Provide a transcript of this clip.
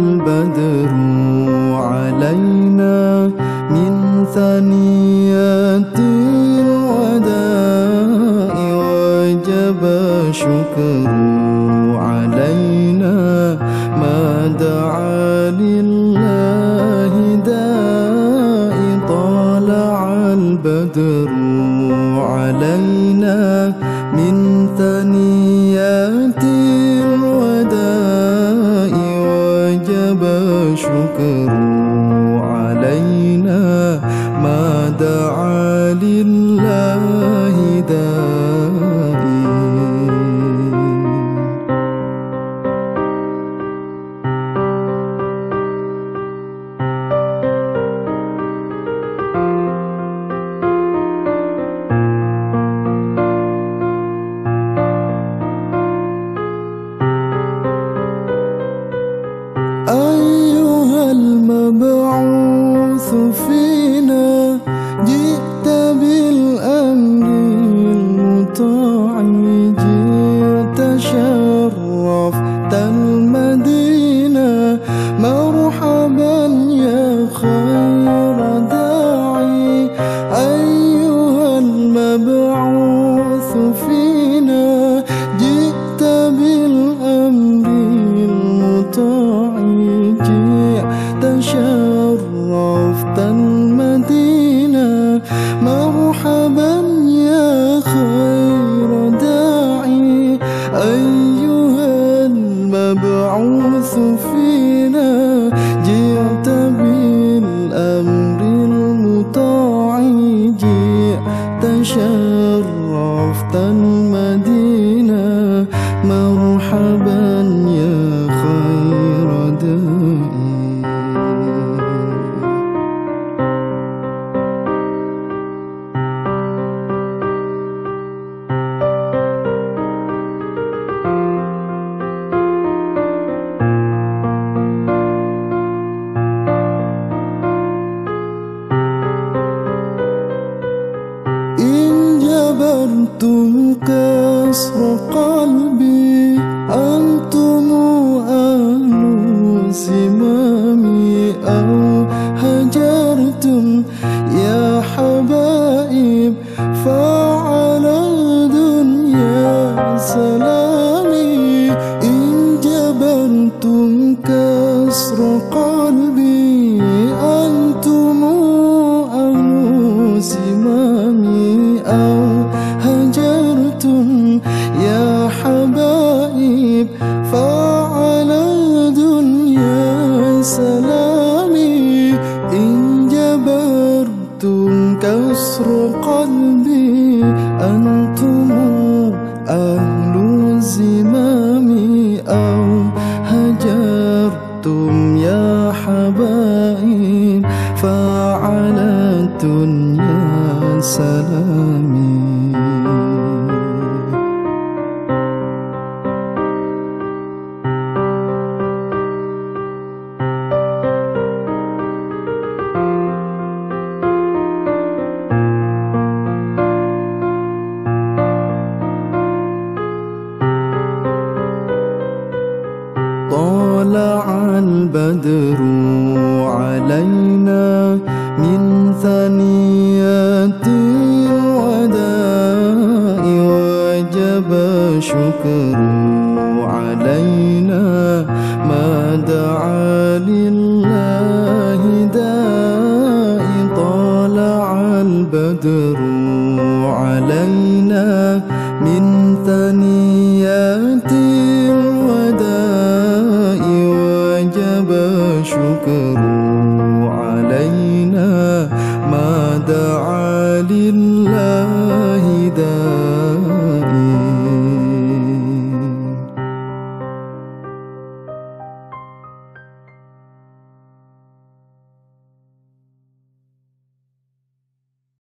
البدر علينا من ثنيات الوداع وجب شكر علينا ما دعا لله داء طالع البدر علينا شكر علينا ما دعا لله دائي أيها المبعوث فينا. مرحبا يا خير داعي إن جبرتم كسر هجرتم يا حبائب فعلى الدنيا سلامي. إن جبرتم كسر قلبي أنتم أهل زمامي أو كسر قلبي. أنتم أهل زمامي أو هجرتم يا حبائب فعلى الدنيا سلامي البدر علينا من ثنيات الوداع وجب شكر علينا ما دعا لله داء طلع البدر علينا من ثنيات